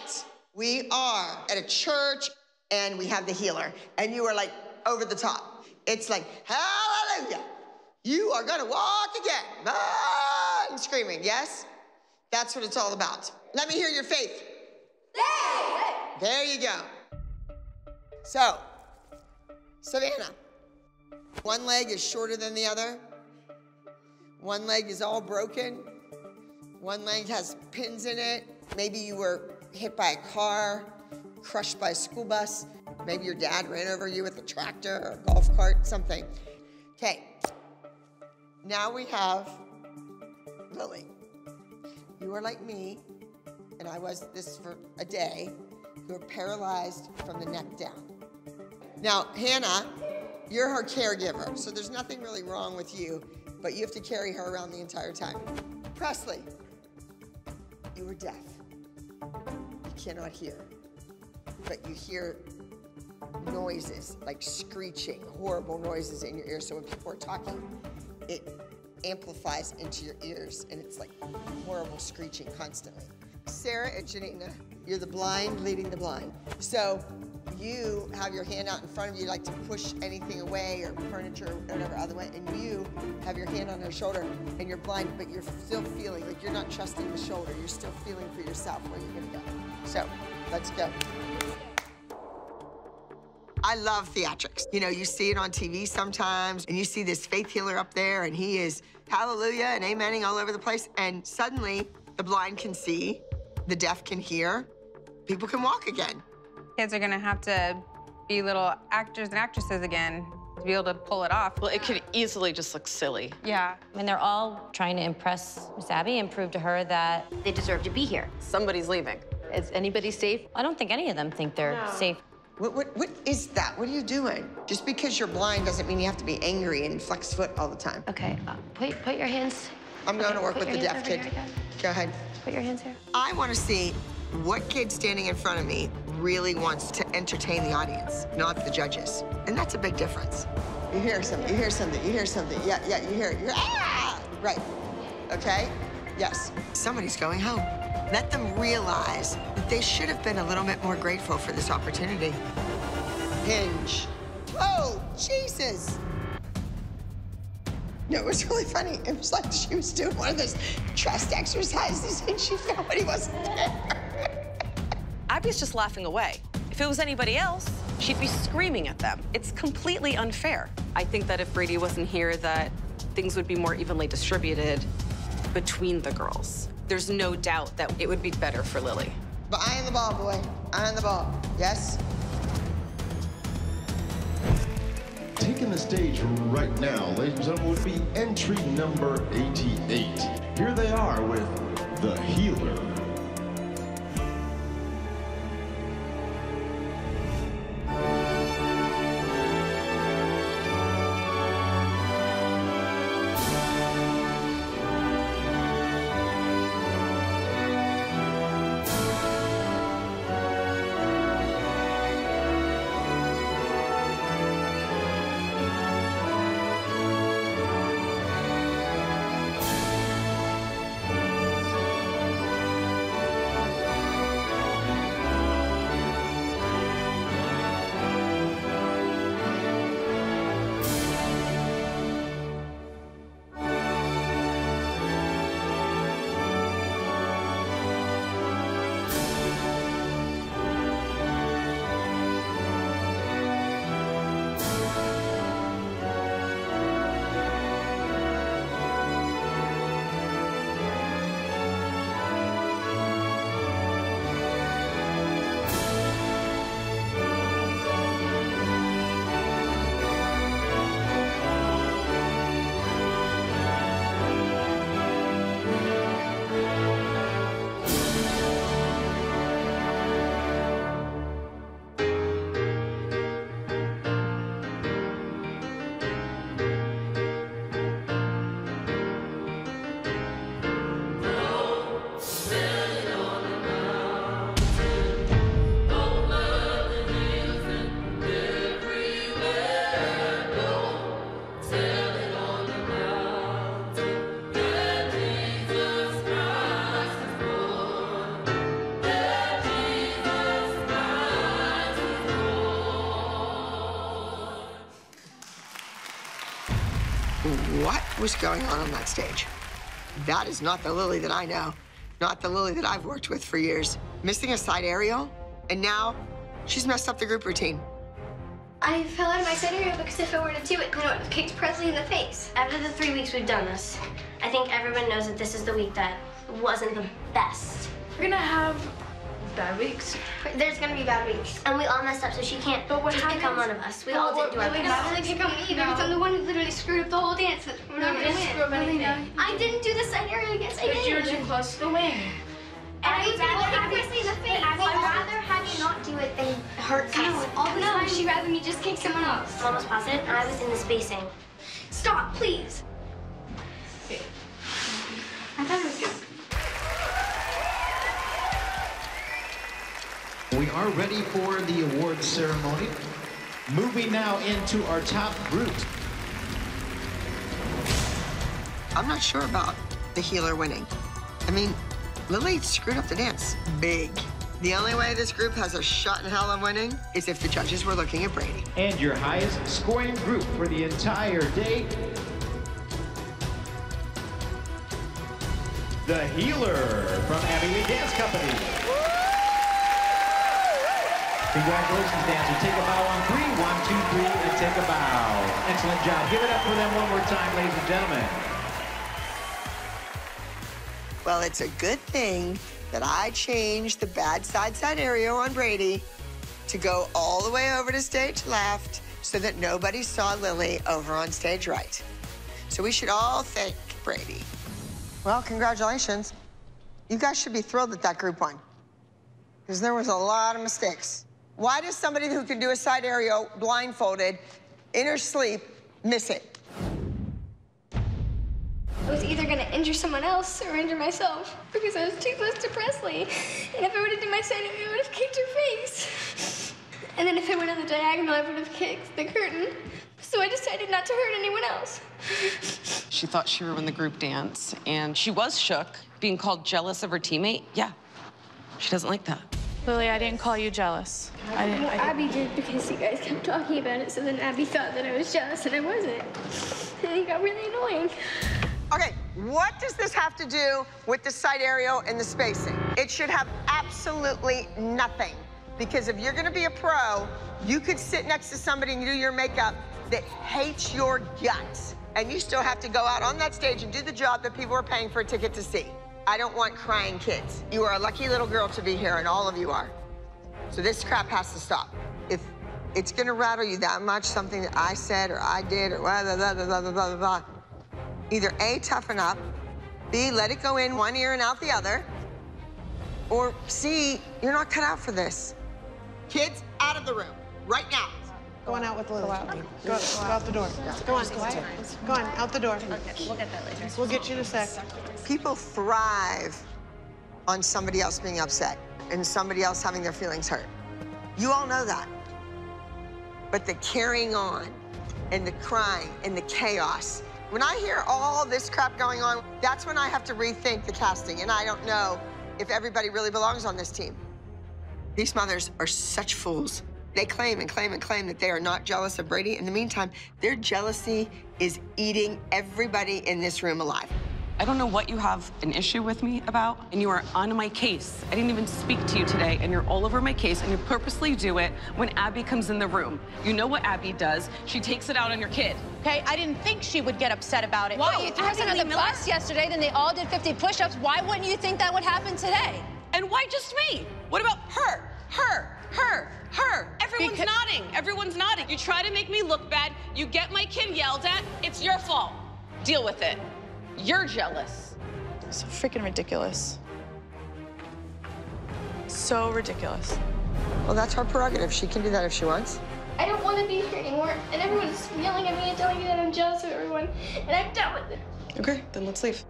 right. We are at a church and we have the healer, and you are like over the top. It's like, hallelujah. You are gonna walk again. Ah, and screaming, yes? That's what it's all about. Let me hear your faith. faith. There you go. So, Savannah, one leg is shorter than the other. One leg is all broken. One leg has pins in it. Maybe you were hit by a car, crushed by a school bus. Maybe your dad ran over you with a tractor or a golf cart, something. Okay. Now we have Lilly. You are like me, and I was this for a day. You are paralyzed from the neck down. Now, Hannah, you're her caregiver, so there's nothing really wrong with you, but you have to carry her around the entire time. Presley, you were deaf. Cannot hear, but you hear noises like screeching, horrible noises in your ears. So when people are talking, it amplifies into your ears and it's like horrible screeching constantly. Sarah and GiaNina, you're the blind leading the blind. So you have your hand out in front of you, like to push anything away or furniture or whatever other way, and you have your hand on her shoulder and you're blind, but you're still feeling like you're not trusting the shoulder. You're still feeling for yourself where you're gonna go. So let's go. I love theatrics. You know, you see it on TV sometimes, and you see this faith healer up there, and he is hallelujah and amening all over the place. And suddenly, the blind can see, the deaf can hear, people can walk again. Kids are gonna have to be little actors and actresses again to be able to pull it off. Well, it could easily just look silly. Yeah. I mean, they're all trying to impress Miss Abby and prove to her that They deserve to be here. Somebody's leaving. Is anybody safe? I don't think any of them think they're safe. What, what, what is that? What are you doing? Just because you're blind doesn't mean you have to be angry and flex foot all the time. Okay, uh, put, put your hands. I'm going to work with the deaf kid. here. Go ahead. Put your hands here. I want to see what kid standing in front of me really wants to entertain the audience, not the judges. And that's a big difference. You hear something, you hear something, you hear something. Yeah, yeah, you hear it. You're, ah! Right. Okay? Yes. Somebody's going home. Let them realize that they should have been a little bit more grateful for this opportunity. Hinge. Oh, Jesus. No, it was really funny. It was like she was doing one of those trust exercises and she felt when he wasn't there. Abby's just laughing away. If it was anybody else, she'd be screaming at them. It's completely unfair. I think that if Brady wasn't here, that things would be more evenly distributed between the girls. There's no doubt that it would be better for Lilly. But eye on the ball, boy. Eye on the ball. Yes? Taking the stage right now, ladies and gentlemen, would be entry number 88. Here they are with The Healer. Was going on on that stage. That is not the Lilly that I know, not the Lilly that I've worked with for years. Missing a side aerial, and now she's messed up the group routine. I fell out of my scenario because if I were to do it, then it would have kicked Presley in the face. After the three weeks we've done this, I think everyone knows that this is the week that wasn't the best. We're gonna have bad weeks. There's gonna be bad weeks, and we all messed up, so she can't But what just pick on happens- one of us. We But all didn't do our really best. matters- pick on me No. because I'm the one who literally screwed up the whole dance. We're No, not gonna didn't screw up anything. No, I didn't do the side aerial. Yes, I But did. you were too close to the wing. And I would rather have Presley in the face. I'd rather have you not do it than hurt us. No, all the time she'd rather me just kick someone else. I'm almost positive I was in the spacing. Stop, please. Are ready for the awards ceremony. Moving now into our top group. I'm not sure about the healer winning. I mean, Lilly screwed up the dance big. The only way this group has a shot in hell of winning is if the judges were looking at Brady. And your highest scoring group for the entire day. The Healer from Abby Lee Dance Company. Congratulations, dancer. Take a bow on three. One, two, three, and take a bow. Excellent job. Give it up for them one more time, ladies and gentlemen. Well, it's a good thing that I changed the bad side side aerial on Brady to go all the way over to stage left so that nobody saw Lilly over on stage right. So we should all thank Brady. Well, congratulations. You guys should be thrilled that that group won because there was a lot of mistakes. Why does somebody who can do a side aerial blindfolded in her sleep miss it? I was either gonna injure someone else or injure myself because I was too close to Presley. And if I would have done my side, I would have kicked her face. And then if I went on the diagonal, I would have kicked the curtain. So I decided not to hurt anyone else. She thought she ruined the group dance, and she was shook, being called jealous of her teammate. Yeah, she doesn't like that. Lilly, I didn't call you jealous. I didn't. Well, I didn't. Abby did because you guys kept talking about it. So then Abby thought that I was jealous, and I wasn't. And it got really annoying. Okay, what does this have to do with the side aerial and the spacing? It should have absolutely nothing. Because if you're gonna be a pro, you could sit next to somebody and do your makeup that hates your guts. And you still have to go out on that stage and do the job that people are paying for a ticket to see. I don't want crying kids. You are a lucky little girl to be here, and all of you are. So this crap has to stop. If it's gonna rattle you that much, something that I said or I did or blah, blah, blah, blah, blah, blah, blah, either A, toughen up, B, let it go in one ear and out the other, or C, you're not cut out for this. Kids, out of the room, right now. Going out with Lilly. Go out. Go, go out the door. Go on. Go on, out the door. Okay, we'll get that later. We'll get you in a sec. People thrive on somebody else being upset and somebody else having their feelings hurt. You all know that. But the carrying on and the crying and the chaos, when I hear all this crap going on, that's when I have to rethink the casting. And I don't know if everybody really belongs on this team. These mothers are such fools. They claim and claim and claim that they are not jealous of Brady. In the meantime, their jealousy is eating everybody in this room alive. I don't know what you have an issue with me about, and you are on my case. I didn't even speak to you today, and you're all over my case, and you purposely do it when Abby comes in the room. You know what Abby does. She takes it out on your kid. Okay, I didn't think she would get upset about it. Whoa, Why? You threw us under Abby the Miller? bus yesterday, then they all did 50 push-ups. Why wouldn't you think that would happen today? And why just me? What about her? Her, You try to make me look bad. You get my kid yelled at. It's your fault. Deal with it. You're jealous. So freaking ridiculous. So ridiculous. Well, that's her prerogative. She can do that if she wants. I don't want to be here anymore. And everyone's yelling at me and telling me that I'm jealous of everyone. And I'm done with it. Okay, then let's leave.